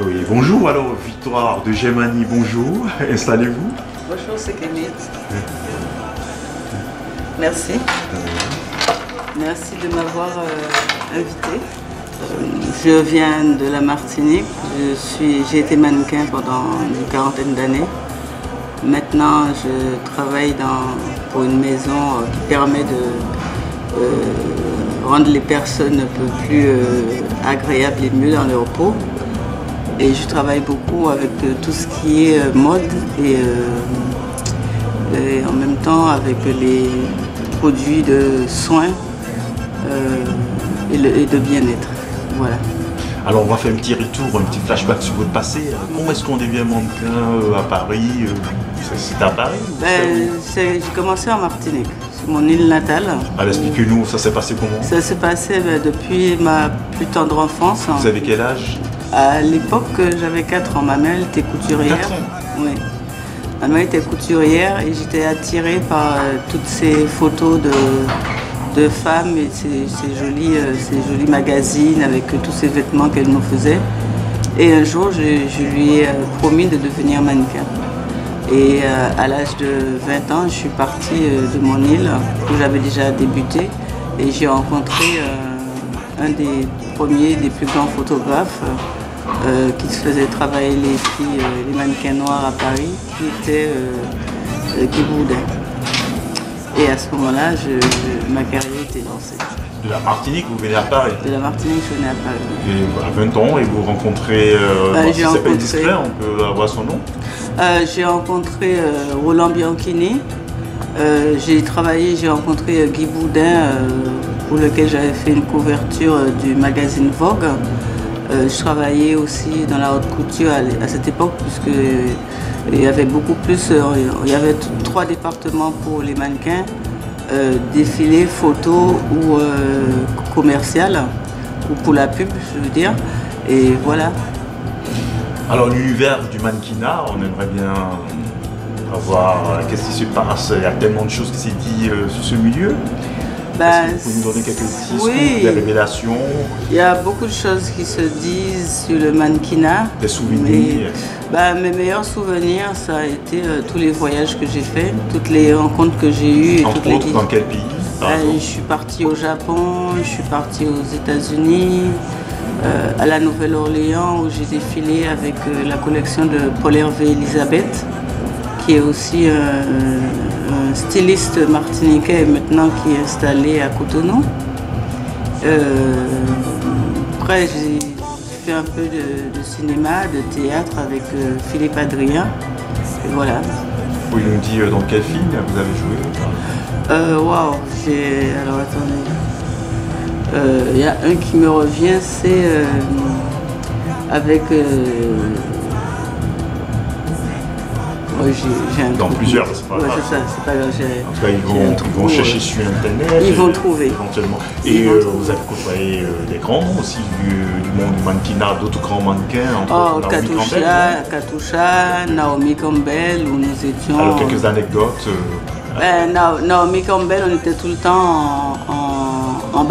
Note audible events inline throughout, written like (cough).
Oui, bonjour alors, Victoire de Gemani, bonjour, (laughs) installez-vous. Bonjour, c'est Kémy. (laughs) Merci. Merci de m'avoir euh, invité. Je viens de la Martinique. Je suis, j'ai été mannequin pendant une quarantaine d'années. Maintenant, je travaille dans, pour une maison euh, qui permet de euh, rendre les personnes un peu plus euh, agréables et mieux dans leur peau. Et je travaille beaucoup avec euh, tout ce qui est euh, mode et, euh, et en même temps avec les produits de soins euh, et, le- et de bien-être. Voilà. Alors on va faire un petit retour, un petit flashback sur votre passé. Euh, Comment est-ce qu'on devient mannequin euh, à Paris euh, c'est- à Paris Ben, j'ai commencé en Martinique, mon île natale. Alors expliquez-nous, ça s'est passé comment Ça s'est passé ben, depuis ma plus tendre enfance. Vous avez quel âge À l'époque, j'avais 4 ans. Ma mère était couturière. Ans Oui. Ma mère était couturière et j'étais attirée par euh, toutes ces photos de, de femmes et ces, ces jolis, euh, ces jolis magazines avec euh, tous ces vêtements qu'elle nous faisait. Et un jour, je, je lui ai euh, promis de devenir mannequin. Et euh, à l'âge de 20 ans, je suis partie euh, de mon île où j'avais déjà débuté et j'ai rencontré euh, un des premiers, des plus grands photographes qui se faisait travailler les filles, les mannequins noirs à Paris, qui était Guy Bourdin. Et à ce moment-là, ma carrière était lancée. De la Martinique, vous venez à Paris. De la Martinique, je venais à Paris. Et à 20 ans, et vous rencontrez, euh, Bah, bon, j'ai si c'est pas rencontré- discret, on peut avoir son nom. Euh, j'ai rencontré euh, Roland Bianchini. Euh, j'ai travaillé, j'ai rencontré euh, Guy Boudin, euh, pour lequel j'avais fait une couverture euh, du magazine Vogue. Euh, je travaillais aussi dans la haute couture à, à cette époque, puisque euh, il y avait beaucoup plus, euh, il y avait trois départements pour les mannequins, euh, défilé, photo ou euh, commercial, ou pour la pub, je veux dire. Et voilà. Alors l'univers du mannequinat, on aimerait bien avoir euh, qu'est-ce qui se passe? Il y a tellement de choses qui s'est dit sur ce milieu. Que vous pouvez nous donner quelques petits oui. des révélations, Il y a beaucoup de choses qui se disent sur le mannequinat. des souvenirs Mais, bah, mes meilleurs souvenirs, ça a été euh, tous les voyages que j'ai faits, toutes les rencontres que j'ai eues. et Entre toutes les autres, dans quel pays exemple je suis partie au Japon, je suis partie aux États-Unis, euh, à la Nouvelle-Orléans où j'ai défilé avec euh, la collection de Paul Hervé Elisabeth, qui est aussi euh, un styliste martiniquais maintenant qui est installé à Cotonou. Euh, après, j'ai fait un peu de, de cinéma, de théâtre avec euh, Philippe Adrien. Et voilà. Vous nous dire dans quel film vous avez joué Euh, Waouh, j'ai. Alors attendez. Euh, Il y a un qui me revient, c'est euh, avec. Ouais, j'ai- un Dans plusieurs, c'est pas Ouais, grave. c'est ça, c'est pas grave. En tout cas, ils vont, trou, ils vont chercher euh, sur Internet. Ils vont euh, trouver. Éventuellement. Et euh, vous avez côtoyé euh, des grands noms aussi du, du monde du mannequinat, d'autres grands mannequins, entre Oh. Katusha, Katusha, Naomi Campbell, où nous étions. Alors, quelques anecdotes. Ben, Na- Naomi Campbell, on était tout le temps en, en.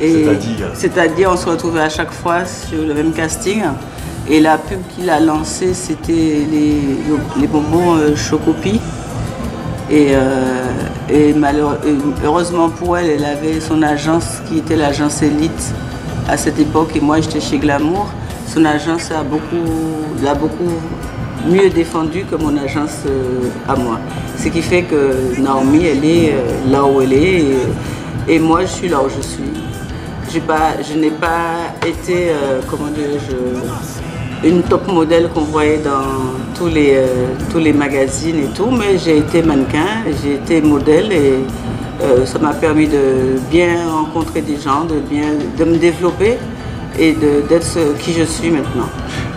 Et- C'est-à-dire C'est-à-dire, on se retrouvait à chaque fois sur le même casting. Et la pub qu'il a lancée, c'était les, bonbons euh, Chocopi. Et, euh, et heureusement pour elle, elle avait son agence qui était l'agence Elite à cette époque. Et moi, j'étais chez Glamour. Son agence beaucoup, l'a beaucoup mieux défendue que mon agence euh, à moi. Ce qui fait que Naomi, elle est euh, là où elle est. Et, moi, je suis là où je suis. Pas, je n'ai pas été, comment dirais-je, une top modèle qu'on voyait dans tous les, euh, tous les magazines et tout, mais j'ai été mannequin, j'ai été modèle et euh, ça m'a permis de bien rencontrer des gens, de, bien, de me développer et d'être ce- qui je suis maintenant.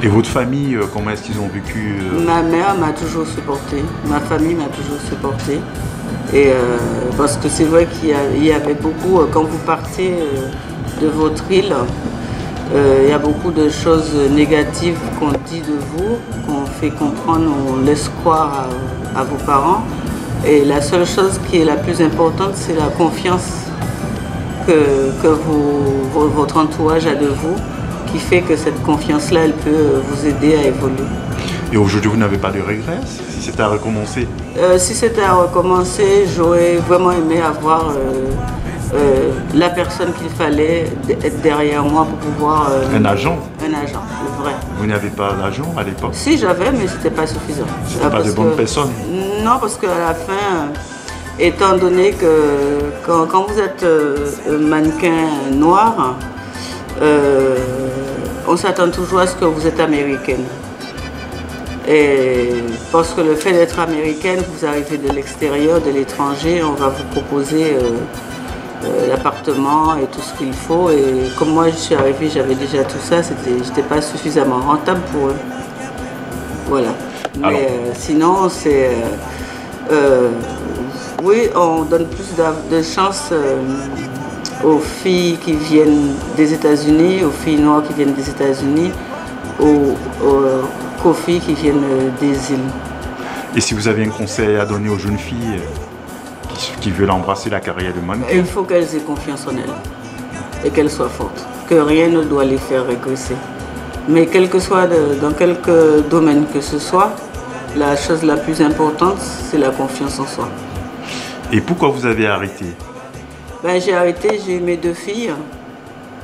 Et votre famille, euh, comment est-ce qu'ils ont vécu euh, Ma mère m'a toujours supporté, ma famille m'a toujours supporté. Et parce que c'est vrai qu'il y, avait beaucoup, quand vous partez de votre île, euh, il y a beaucoup de choses négatives qu'on dit de vous, qu'on fait comprendre, on laisse croire à, à vos parents. Et la seule chose qui est la plus importante, c'est la confiance que, que vous- votre entourage a de vous, qui fait que cette confiance-là, elle peut vous aider à évoluer. Et aujourd'hui, vous n'avez pas de regrets? Si c'était à recommencer Euh, si c'était à recommencer, j'aurais vraiment aimé avoir euh, euh, la personne qu'il fallait être derrière moi pour pouvoir... euh, Un agent Un agent, le vrai. Vous n'avez pas d'agent à l'époque? Si j'avais, mais c'était pas suffisant. C'était Euh, pas de bonnes que- personnes Non, parce qu'à la fin, étant donné que quand, quand vous êtes euh, un mannequin noir, euh, on s'attend toujours à ce que vous êtes américaine. Et parce que le fait d'être américaine, vous arrivez de l'extérieur, de l'étranger, on va vous proposer euh, l'appartement et tout ce qu'il faut. Et comme moi je suis arrivée, j'avais déjà tout ça, c'était, j'étais pas suffisamment rentable pour eux. Voilà. Mais Alors- euh, sinon, c'est. euh, euh, oui, on donne plus de chance euh, aux filles qui viennent des États-Unis, aux filles noires qui viennent des États-Unis, aux, aux- qu'aux filles qui viennent des îles. Et si vous avez un conseil à donner aux jeunes filles qui, veulent embrasser la carrière de mannequin Il faut qu'elles aient confiance en elles et qu'elles soient fortes, que rien ne doit les faire régresser. Mais quel que soit de- dans quelque domaine que ce soit, la chose la plus importante, c'est la confiance en soi. Et pourquoi vous avez arrêté? Ben, j'ai arrêté, j'ai eu mes deux filles,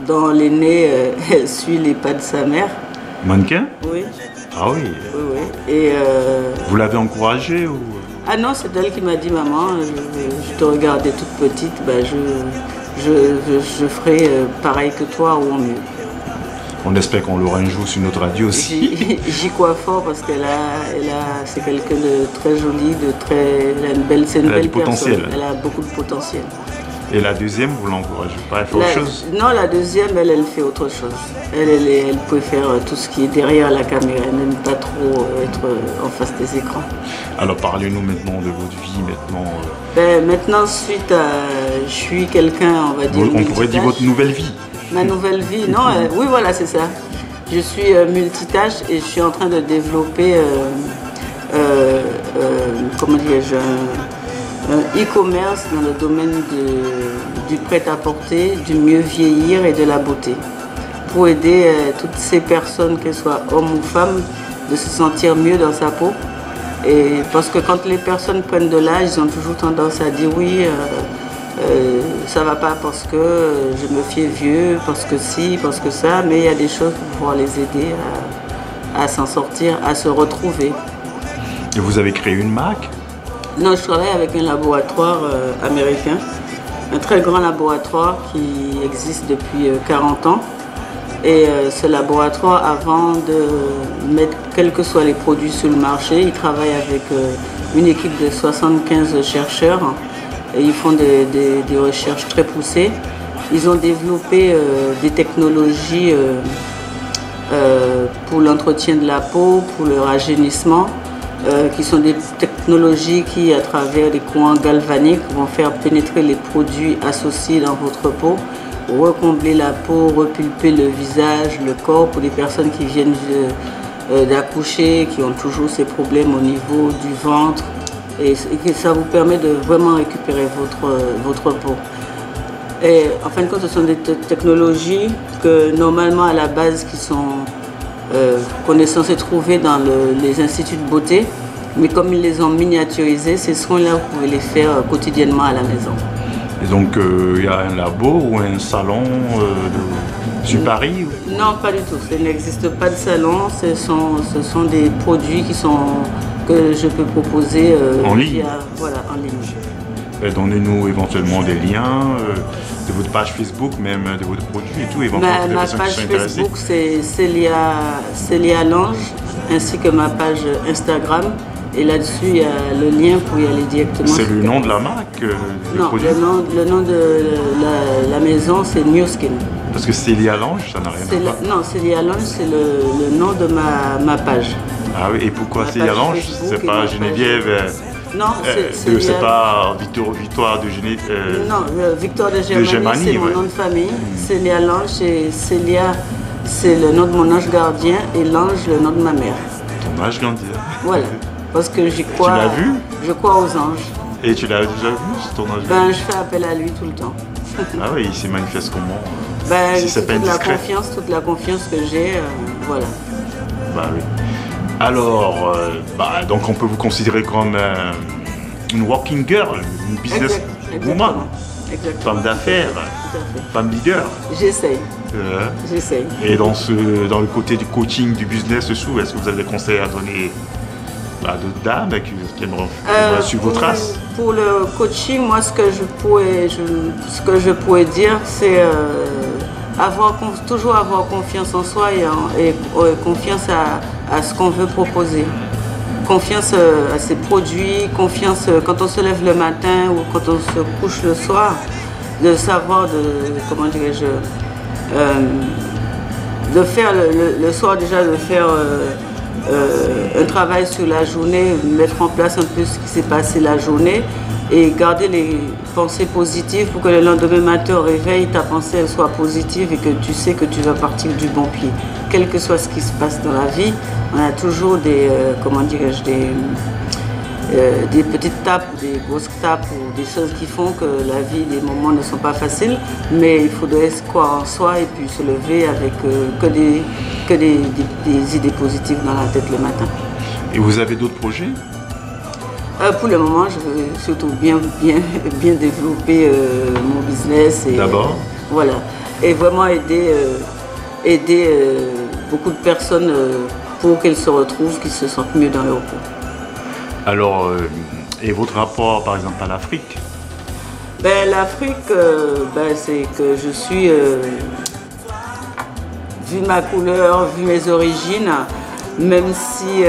dont l'aînée euh, (laughs) elle suit les pas de sa mère. Mannequin? Oui, Ah oui. oui, oui. Et euh, Vous l'avez encouragé ou ah non, c'est elle qui m'a dit maman, je, je te regardais toute petite, ben, je, je, je, ferai euh, pareil que toi ou en mieux. On espère qu'on l'aura un jour sur notre radio aussi. (laughs) J'y crois fort parce qu'elle a, elle a, c'est quelqu'un de très joli, de très, elle a une belle, c'est une Elle a belle potentiel. personne. Elle a beaucoup de potentiel. Et la deuxième, vous l'encouragez pas Elle fait autre chose Non, la deuxième, elle, elle fait autre chose. Elle, elle, elle préfère euh, tout ce qui est derrière la caméra. Elle n'aime pas trop euh, être euh, en face des écrans. Alors parlez-nous maintenant de votre vie, maintenant. Ben, maintenant, suite à, je suis quelqu'un, on va dire. on pourrait dire votre nouvelle vie. Ma nouvelle vie, non, euh, oui, voilà, c'est ça. Je suis euh, multitâche et je suis en train de développer, euh, comment dirais-je, e-commerce dans le domaine du prêt-à-porter, du mieux vieillir et de la beauté. Pour aider euh, toutes ces personnes, qu'elles soient hommes ou femmes, de se sentir mieux dans sa peau. Et parce que quand les personnes prennent de l'âge, ils ont toujours tendance à dire oui, euh, euh, ça va pas parce que euh, je me fais vieux, parce que si, parce que ça, mais il y a des choses pour pouvoir les aider à, s'en sortir, à se retrouver. Et vous avez créé une marque? Non, je travaille avec un laboratoire euh, américain, un très grand laboratoire qui existe depuis euh, 40 ans. Et euh, ce laboratoire, avant de mettre quels que soient les produits sur le marché, il travaille avec euh, une équipe de 75 chercheurs et ils font des, des- recherches très poussées. Ils ont développé euh, des technologies euh, euh, pour l'entretien de la peau, pour le rajeunissement, euh, qui sont des technologies qui, à travers des courants galvaniques, vont faire pénétrer les produits associés dans votre peau, recombler la peau, repulper le visage, le corps pour des personnes qui viennent euh, euh, d'accoucher, qui ont toujours ces problèmes au niveau du ventre. Et, ça vous permet de vraiment récupérer votre, euh, votre peau. Et en fin de compte, ce sont des te- technologies que normalement à la base qui sont euh, qu'on est censé trouver dans le- les instituts de beauté, mais comme ils les ont miniaturisés, ces soins-là, vous pouvez les faire euh, quotidiennement à la maison. Et donc euh, il y a un labo ou un salon euh, de- sur Paris Non, pas du tout. Il n'existe pas de salon. Ce sont, ce sont des produits qui sont, que je peux proposer euh, En ligne. via- voilà, en ligne. Euh, Donnez-nous éventuellement des liens euh, de votre page Facebook, même euh, de votre produit et tout, éventuellement Ma, des ma page. Facebook, c'est Célia, Célia Lange, ainsi que ma page Instagram. Et là-dessus, il y a le lien pour y aller directement. C'est le nom de la marque, euh, le Non, produit le nom, le nom de la, la maison, c'est New Skin. Parce que Célia Lange, ça n'a rien C'est à voir. non, Célia Lange, c'est le, le nom de ma, ma page. Ah oui, et pourquoi Célia Lange? Facebook C'est et pas Geneviève, euh, Non, euh, c'est c'est pas Victor, Victoire de Geneviève. euh, Non, euh, Victor de Germanie, Germanie, c'est mon ouais. Hmm. nom de famille. Célia Lange, c'est Célia, c'est le nom de mon ange gardien et Lange, le nom de ma mère. Ton âge grandit. Voilà, (laughs) parce que j'y crois. l'as vu Je crois aux anges. Et tu l'as déjà vu ce tournage Ben, je fais appel à lui tout le temps. Ah oui, il s'est manifeste comment Ben, Si toute pas la confiance, toute la confiance que j'ai, euh, voilà. Bah oui. Alors, euh, bah, donc on peut vous considérer comme euh, une working girl, une business woman, exactement. Femme d'affaires, femme leader. J'essaye, Euh, j'essaye. et dans, ce, dans le côté du coaching, du business est-ce que vous avez des conseils à donner d'autres dames qui, aimeraient, Euh, suivre vos traces Pour le coaching, moi, ce que je pourrais, je- ce que je pourrais dire, c'est euh, avoir, toujours avoir confiance en soi et, en- et, euh, confiance à, à ce qu'on veut proposer. Confiance euh, à ses produits, confiance euh, quand on se lève le matin ou quand on se couche le soir, de savoir de, comment dirais-je, de faire le, le- le soir déjà de faire euh, un travail sur la journée, mettre en place un peu ce qui s'est passé la journée et garder les pensées positives pour que le lendemain matin au réveil, ta pensée soit positive et que tu sais que tu vas partir du bon pied. Quel que soit ce qui se passe dans la vie, on a toujours des, euh, comment dirais-je, des, euh, des petites tapes, ou des grosses tapes ou des choses qui font que la vie, les moments ne sont pas faciles, mais il faudrait se croire en soi et puis se lever avec euh, que, des, que des, des- des idées positives dans la tête le matin. Et vous avez d'autres projets? Euh, pour le moment, je veux surtout bien, bien, (laughs) bien développer mon business. et D'abord Voilà. Et vraiment aider, aider beaucoup de personnes pour qu'elles se retrouvent, qu'ils se sentent mieux dans leur peau. Alors, euh, et votre rapport par exemple à l'Afrique Ben, L'Afrique, euh, ben, c'est que je suis, euh, vu ma couleur, vu mes origines, même si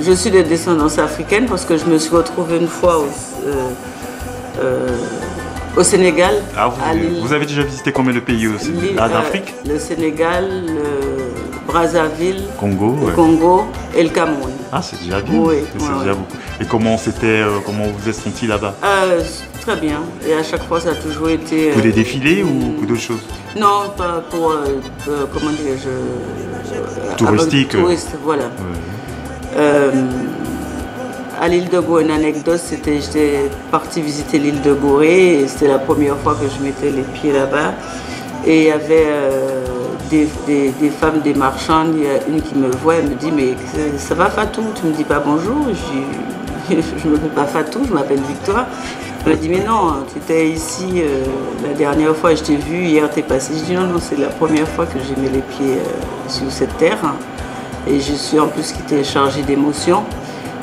je suis de descendance africaine, parce que je me suis retrouvée une fois au, au Sénégal, ah, vous, à vous avez déjà visité combien de pays aussi Ah, d'Afrique Le Sénégal, le Brazzaville, Congo le ouais. Congo et le Cameroun. Ah, c'est déjà bien. Oui, c'est ouais, déjà ouais. beaucoup. Et comment c'était, euh, comment vous vous êtes senti là-bas? Euh, très bien. Et à chaque fois, ça a toujours été. Pour euh, des défilés ou pour d'autres choses? Non, pas pour, euh, comment dirais-je Touristique, Touriste, voilà. Euh, à l'île de Gorée, une anecdote, c'était j'étais partie visiter l'île de Gorée et c'était la première fois que je mettais les pieds là-bas. Et il y avait des, des- femmes, des marchandes, il y a une qui me voit, elle me dit Mais ça va Fatou? Tu me dis pas bonjour Je ne (laughs) m'appelle pas Fatou, je m'appelle Victoire. Elle me dit Mais non, tu étais ici euh, la dernière fois, je t'ai vu, hier tu es passé. Je dis Non, non, c'est la première fois que j'ai mis les pieds euh, sur cette terre. Et je suis en plus qui était chargée d'émotions.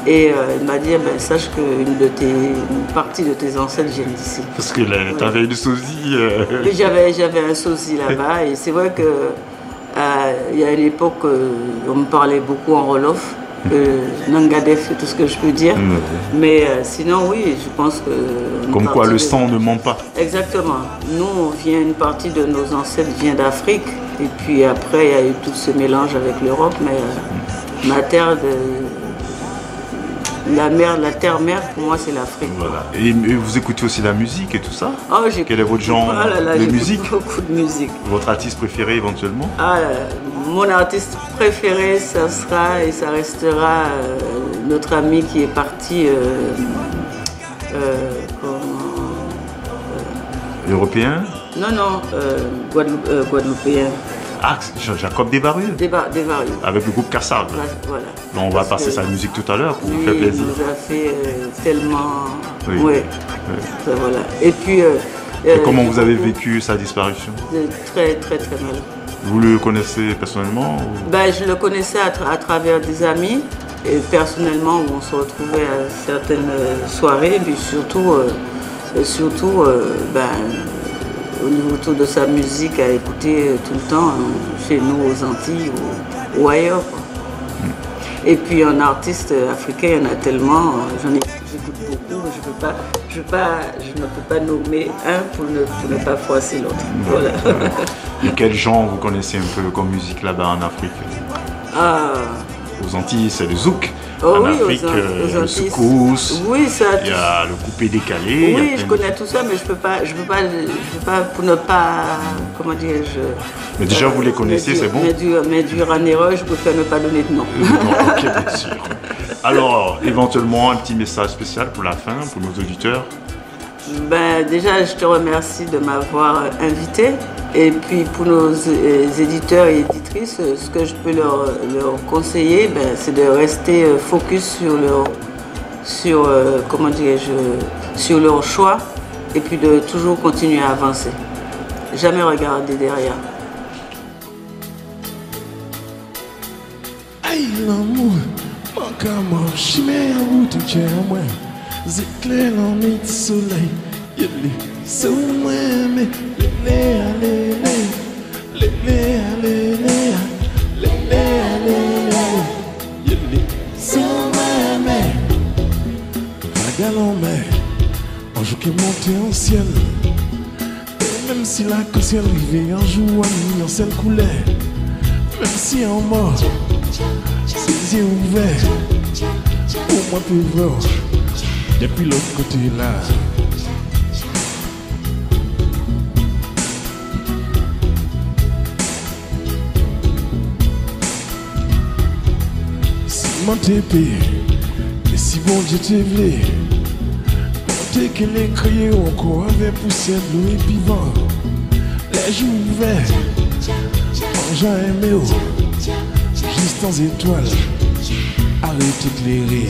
Et euh, elle m'a dit, Eh ben, sache qu'une de tes, une partie de tes ancêtres viennent d'ici. Parce que là, t'avais une sosie. euh, J'avais, j'avais un sosie là-bas et c'est vrai que euh, il y a une époque, euh, on me parlait beaucoup en Wolof, euh, Nangadef, c'est tout ce que je peux dire. Mm. Mais euh, sinon, oui, je pense que... Comme quoi le de- sang ne ment pas. Exactement. Nous, on vient, une partie de nos ancêtres vient d'Afrique. Et puis après, il y a eu tout ce mélange avec l'Europe. Mais euh, ma terre, de, la, mer, la terre-mère, pour moi, c'est l'Afrique. Voilà. Et, vous écoutez aussi la musique et tout ça Oh, Quel est votre (laughs) genre ah là là, de musique Beaucoup de musique. Votre artiste préféré éventuellement Ah, mon artiste préféré, ça sera et ça restera euh, notre ami qui est parti. euh, euh, comment- Européen Non, non, Guadeloupe- euh, Guadeloupéen. Ah, Jacob Desbarrieux Déba- Desvarieux. avec le groupe Cassab. Voilà. On va Parce passer sa musique tout à l'heure pour vous il nous a fait euh, tellement. Oui. Ouais. Oui. Ça, voilà. Et puis. euh, Et euh, comment vous avez vécu sa disparition? Très, très, très mal. Vous le connaissez personnellement ou- Ben, je le connaissais à, tra- à travers des amis, et personnellement, on se retrouvait à certaines soirées, puis surtout, euh, surtout ben, au niveau autour de sa musique à écouter euh, tout le temps, hein, chez nous aux Antilles ou, ou ailleurs. quoi. Et puis un artiste africain, il y en a tellement, euh, j'en ai, j'écoute beaucoup, mais je peux pas, je peux pas, je ne peux pas nommer un pour ne, pour ne pas froisser l'autre. Voilà. (laughs) Et quel genre vous connaissez un peu comme musique là-bas en Afrique? Ah. Aux Antilles, c'est le zouk. Oh en oui, aux Afrique, euh, aux le secousse, Oui, ça. il y a le coupé décalé. Oui, je de- connais tout ça, mais je peux pas, je peux pas, je peux pas, pour ne pas, comment dirais-je. Mais déjà, vous les connaissez, m'induire- c'est bon M'induire en erreur, je préfère ne pas donner de nom. Ok, bien sûr. Alors, éventuellement, un petit message spécial pour la fin, pour nos auditeurs. Ben, déjà, je te remercie de m'avoir invité. Et puis pour nos euh, éditeurs et éditrices, euh, ce que je peux leur, conseiller, ben, c'est de rester euh, focus sur leur, sur, comment sur leur choix et puis de toujours continuer à avancer. Jamais regarder derrière. Ay, l'amour, à les nez, les nez à les nez, les nez à les nez, y'a les sous moi, mais. Vagal un jour qui est monté en ciel. Et même si la caution arrivait un jour nuit en ciel coulait, même si en mort. Ses yeux ouverts, pour moi plus voir, depuis l'autre côté là. Si mon TP, mais si bon Dieu t'es vlé, comptez que les criés encore poussière de l'eau et pivant, les joues ouverts, engin aimé oh juste en étoiles, arrête d'éclairer.